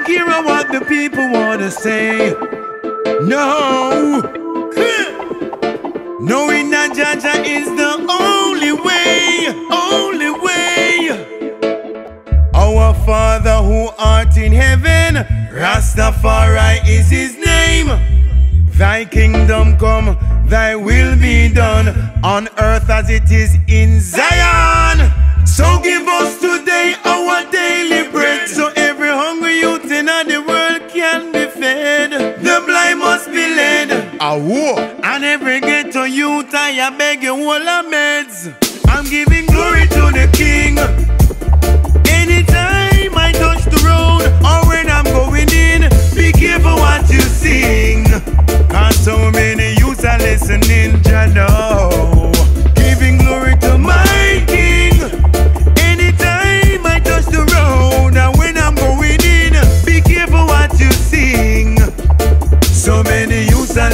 don't care what the people wanna say. No. Knowing that Jah Jah is the only way, only way. Our Father who art in heaven, Rastafari is his name. Thy kingdom come, thy will be done on earth as it is in Zion. Led. Awo. And every ghetto youth I beg you all meds. I'm giving glory to the King.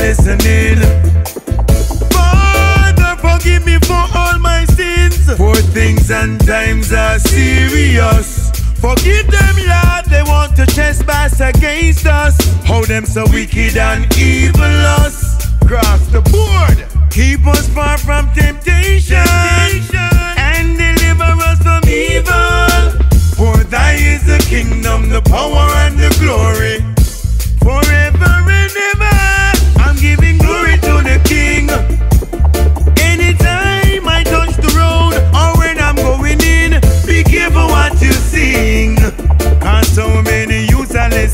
Listening. Father, forgive me for all my sins. For things and times are serious. Forgive them, Lord, they want to trespass against us. How them so wicked and evil us. Cross the board. Keep us far from temptation. And deliver us from evil. For thy is the kingdom, the power,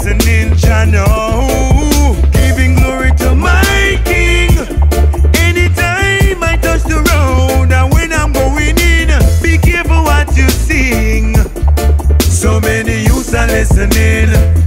listening, Jah know. Giving glory to my King. Anytime I touch the road and when I'm going in, be careful what you sing. So many youths are listening.